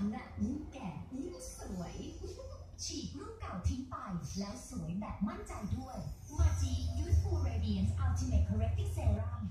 นน่ะยิ่งแก่ยิ่งสวย ฉีกรูปเก่าทิ้งไป แล้วสวยแบบมั่นใจด้วย มาจี Youthful Radiance Ultimate Correcting Serum